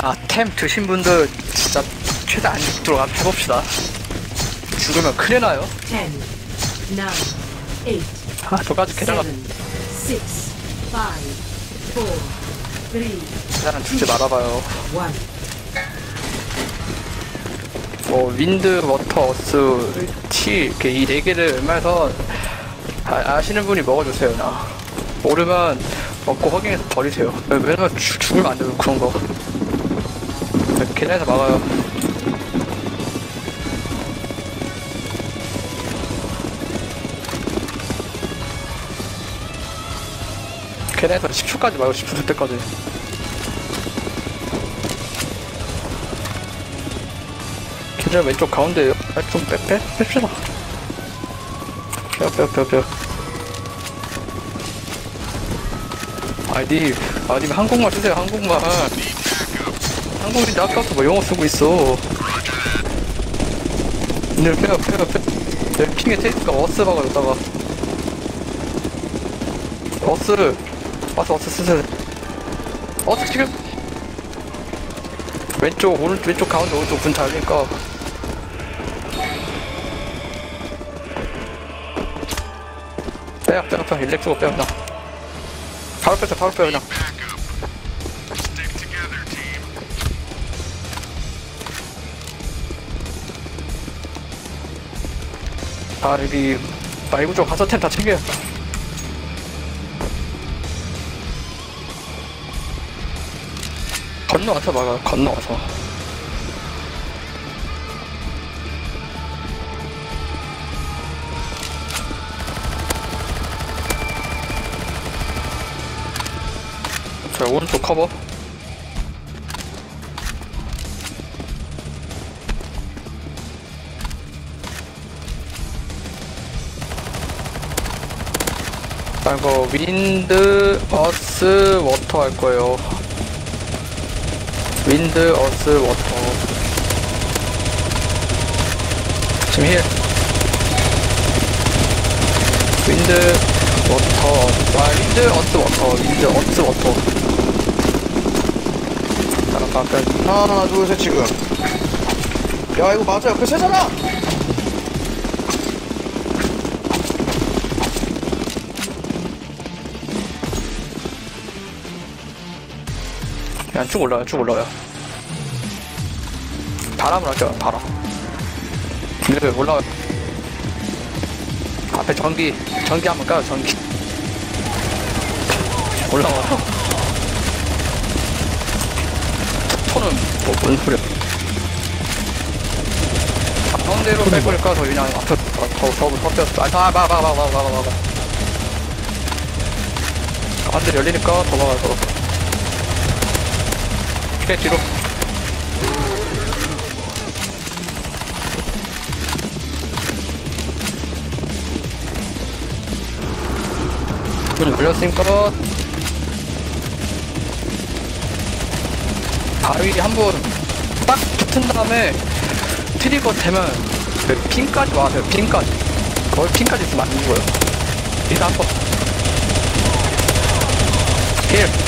아, 템 드신 분들 진짜 최대한 안 죽도록 한번 해봅시다. 죽으면 큰일 나요. 10, 9, 8, 아, 저까지 계좌가 7, 6, 5, 4, 3, 계좌는 죽지 말아봐요. 1. 뭐, wind, water, earth, 티, 이렇게 이 네 개를 웬만해서 아시는 분이 먹어주세요, 나. 모르면 먹고 확인해서 버리세요. 왜냐면 죽, 죽으면 안 돼요, 그런 거. 계좌에서 막아요. 계단에서 10초까지 말고 10초 될 때까지. 계단 왼쪽 가운데에요. 아, 좀 빼, 빼, 뺍시다. 빼요, 빼요, 빼요, 빼요. 아니, 아니, 한국말 쓰세요, 한국말. 한국인데 아까부터 뭐 영어 쓰고 있어. 네, 빼요, 빼요, 빼요. 네, 핑에 테이프가 어스 박아, 여기다가. 어스. 어스, 어스 쓰세요. 어스 지금. 왼쪽, 오른쪽, 왼쪽 가운데, 오른쪽 문 달리니까. 빼요, 빼요, 빼요. 일렉 쓰고 빼요, 그냥. 바로 빼요, 바로 빼요, 그냥. 아, 여기, 말구 쪽 가서 템 다 챙겨요. 건너와서 막아요, 건너와서. 자, 오른쪽 커버. 아, 이거 윈드, 어스, 워터 할 거예요. 윈드, 어스, 워터. 지금 힐. wind, water. 아, wind, earth, water. wind, earth, water. 따라가, 끝. 하나 둘 셋 지금 야 이거 맞아요 그 세잖아 그냥 쭉 올라요 쭉 올라요. 바람을 할게요 바람 그래, 올라가 앞에 전기 전기 한번 까요 전기. 올라와요 손은 뭐뭔 소리야? 가운데로 뺄 거니까 저 그냥 앞에 더 더더 섞였어 아봐봐봐봐봐봐봐 가운데 열리니까 더 막아서 오케이, 뒤로. 문 열렸으니까 바위 한번 딱 붙은 다음에 트리거 되면 그 핀까지 와세요 핀까지. 거의 핀까지 있으면 안 죽어요. 일단 한번. 힐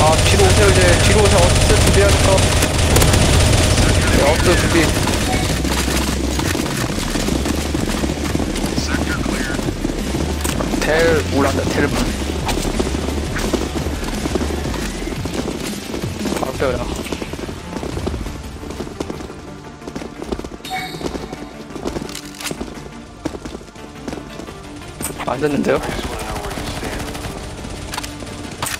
아, 뒤로 오세요, 이제. 뒤로 오세요. 업스 준비하니까. 네, 업스 준비. 텔, 올라간다, 텔. 바로 빼요, 안 됐는데요?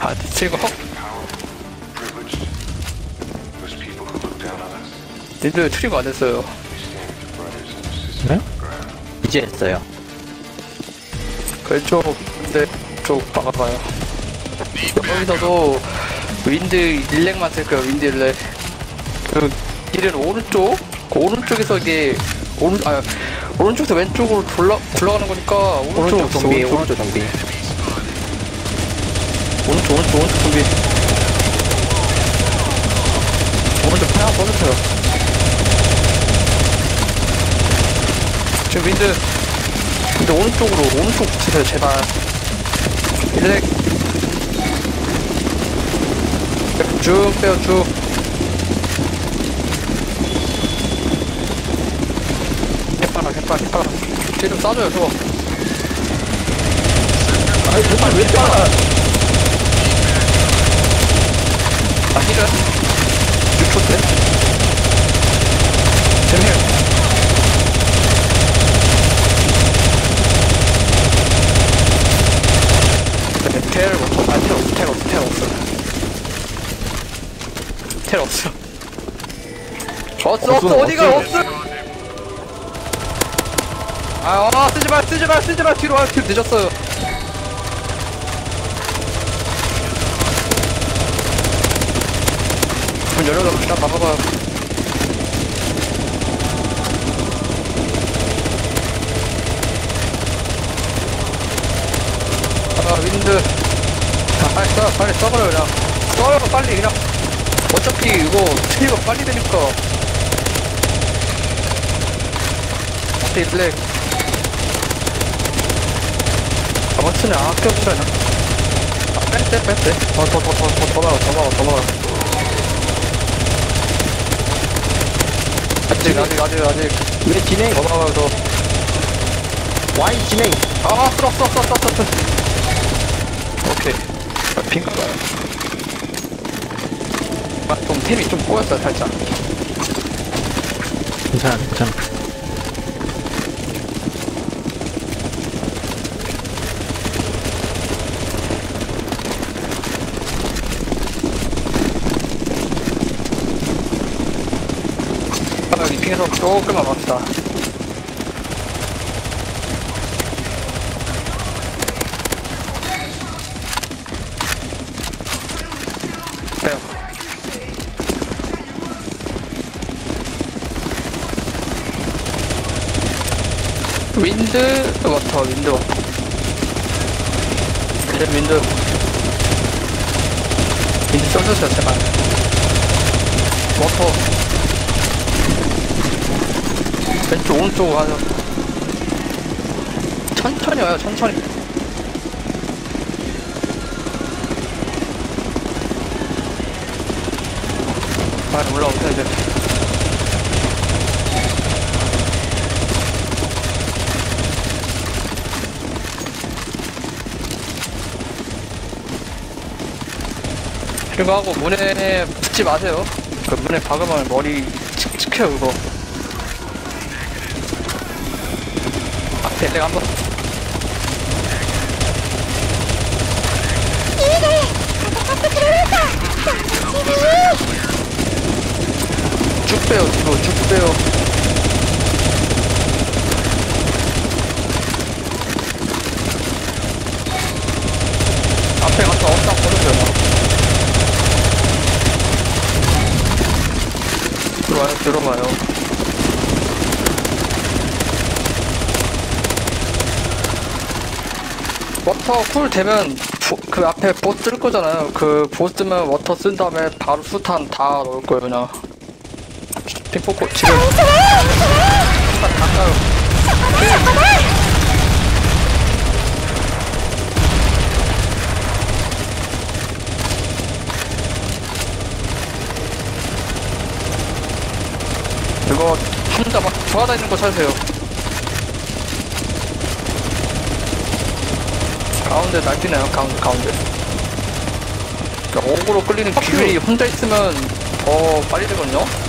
아, 헉, privileged. 니들 트리거 안 했어요. Ground. 이제 했어요. 그쪽, 근데, 쪽 막아봐요. 여기서도, 윈드 일렉만 쓸 거예요, 윈드 일렉. 그, 길은 오른쪽? 그 오른쪽에서 이게, 오른, 아, 오른쪽에서 왼쪽으로 돌라, 굴러가는 거니까, 오른쪽, 오른쪽 좀비, 오른쪽, 오른쪽 좀비. 오른쪽, 오른쪽, 오른쪽 준비. 오른쪽 편 하나 꺼주세요. 지금 윈드, 근데 오른쪽으로, 오른쪽 붙이세요, 제발. 일렉. 쭉 빼요 쭉 개빨아 개빨아 개빨아 뒤좀 싸줘요 저거 아니 정말 왜 따라 아 힐은 6초 때 없어. 어디가 없어. 아 어, 쓰지 마 쓰지 마 쓰지 마. 뒤로 와 뒤로 늦었어요. 문 열어놓고 일단 막아봐 아 윈드 아, 빨리 써 빨리 써버려 그냥. 써요 빨리 그냥. 어차피 이거 트리가 빨리 되니까. 앞에 블랙? 아무튼 아껴 쓰려나? 아 뺐대 뺐대 더더더더더 막아 더 막아 더 막아 아직 아직 아직 아직. 왜 진행. 더 막아 더 와이 진행. 아, 쓸어, 쓸어, 쓸어, 쓸어, 쓸어. 오케이. 아, 핑크 봐요. 아, 좀 템이 좀 꼬였어요, 살짝. 괜찮아 괜찮아 아, 핑에서 조금만 맙시다. 빼요. 윈드 워터 윈드 워터. 제 윈드 윈드 써주세요 제발. 워터. 왼쪽 오른쪽 가죠. 천천히 와요 천천히 아 올라오세요 이제 그리고 하고 문에 붙지 마세요. 그 문에 박으면 머리 칙, 찍혀요 그거. 앞에 내가 한 번 쭉 빼요 뒤로 쭉 빼요 앞에 가서 엇딱 걸어줘요 들어와요 들어가요 water cool 되면 보- 그 앞에 보스 쓸 거잖아요. 그 보스 뜨면 water 쓴 다음에 바로 수탄 다 넣을 거예요, 그냥. 핑포코 지금. 수탄 다 까요. 이거 혼자 막 돌아다니는 거 찾으세요. 가운데 날뛰나요? 가운데, 가운데. 그러니까 어그로 끌리는 기율이 혼자 있으면 더 빨리 되거든요?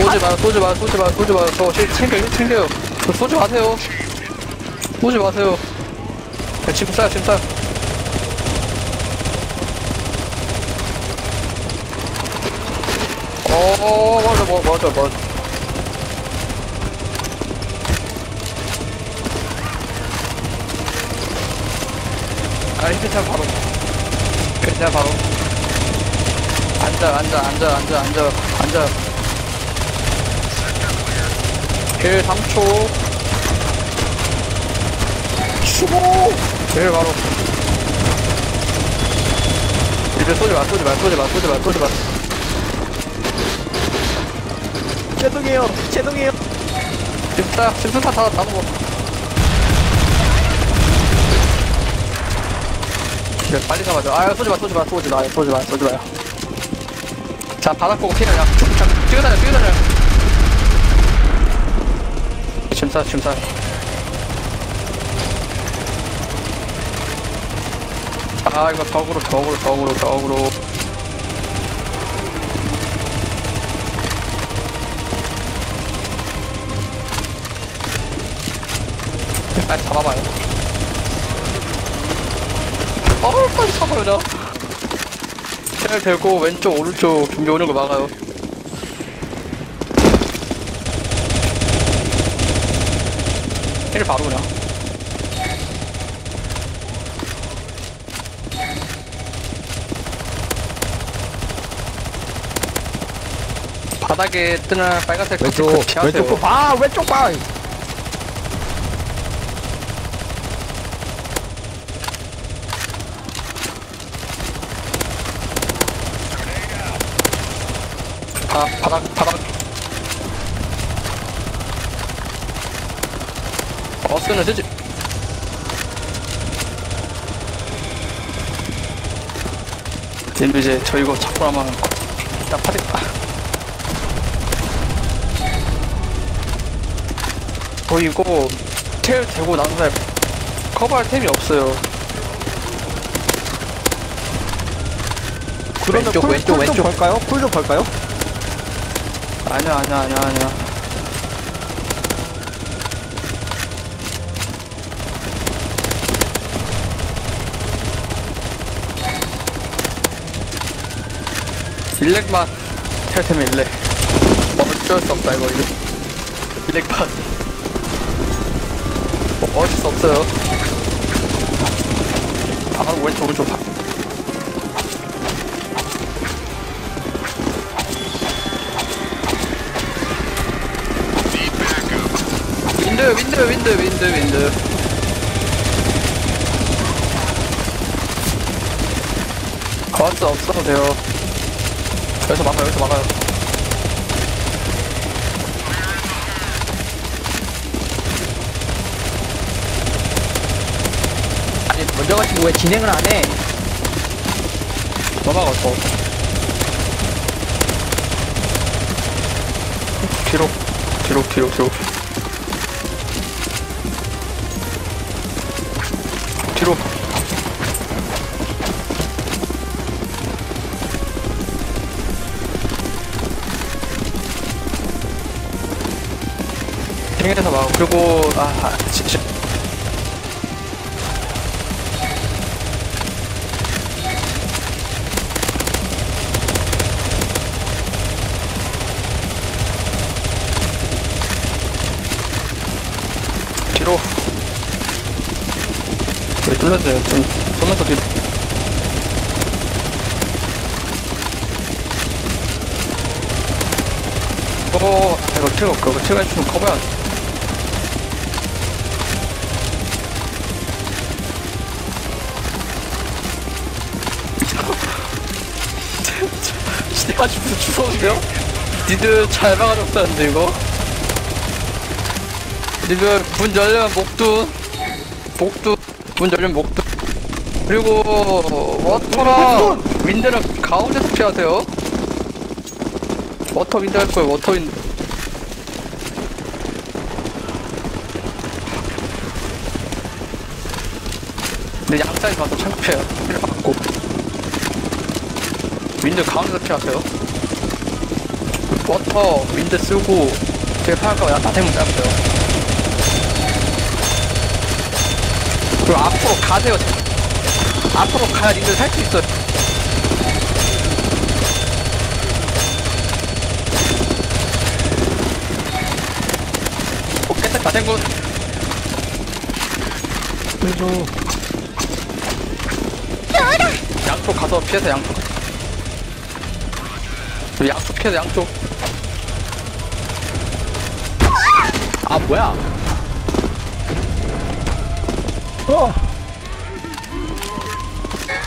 쏘지 마요, 쏘지 마요, 쏘지 마요, 쏘지 마요. 저 실- 챙겨요, 챙겨요. 저 쏘지 마세요. 쏘지 마세요. 네, 지금 쏴요, 지금 쏴요. 어, 맞아, 뭐, 맞아, 맞아. 아, 괜찮아, 바로. 괜찮아, 바로. 앉아, 앉아, 앉아, 앉아, 앉아, 앉아. 길 3초. 수고! 길 바로. 이제 쏘지 마, 쏘지 마, 쏘지 마, 쏘지 마, 쏘지 마. 죄송해요 죄송해요 진짜, 진짜 다, 다, 다 먹어. 그래, 빨리 잡아줘. 아, 쏘지 마, 쏘지 마, 쏘지 마, 쏘지 마, 쏘지 마요. 자 바닥 보고 쭉 자, 뛰어다녀 뛰어다녀 짐싸 짐싸. 아 이거 덕으로 덕으로 덕으로 덕으로. 빨리 잡아봐요. 어우 빨리 잡아요 나텔 들고 왼쪽 오른쪽 준비 오는 거 막아요 텔 바로 그냥. 바닥에 뜨는 빨간색 왼쪽 피하세요. 왼쪽 봐 왼쪽 봐. 바, 바닥, 바닥. 어스는 쓰지. 지금 이제 저 이거 잡고 나면 딱 파겠다. 어, 이거 테일 대고 난 후에 커버할 템이 없어요. 그러면 왼쪽, 쿨, 왼쪽, 쿨좀 왼쪽. 벌까요? 쿨 좀 벌까요? 아니야, 아니야, 아니야, 아니야. 일렉만 텔템의 일렉. 어쩔 수 없다, 이거, 이거. 일렉만. 어, 어쩔 수 없어요. 바로 왼쪽, 오른쪽 봐. 윈드, 윈드, 윈드, 윈드, 윈드. 거스 없어도 돼요. 여기서 막아요, 여기서 막아요. 아니 먼저 가지고 왜 진행을 안 해? 넘어갔어. 뒤로, 뒤로, 뒤로, 뒤로. 뒤로. Ting에서 막 그리고 아, 아 진짜 뒤로. 왜 뚫렸어요. 좀 쏘면서 뒤로 어 이거 트가 그거 해주면 커버야 내가 죽어서 죽었는데요? 니들 잘 막아줬다는데 이거? 니들 문 열려면 목둔 목둔 문 열리면 목둔 그리고 워터랑 윈드랑 가운데서 피하세요. 워터 윈드 할 거예요 워터 윈드. 근데 양사이 가서 창피해요. 피를 받고 윈드 가운데서 피하세요. 워터 윈드 쓰고 편할까 봐 나대문 잡으세요. 그리고 앞으로 가세요. 앞으로 가야 님들 살 수 있어요. 오 깼다 나댕군 그래도 양쪽 가서 피해서 양쪽. 그 양쪽 피해서 양쪽 아 뭐야? 어.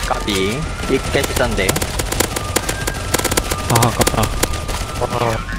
까비 이 깨지던데 아 아깝다. 아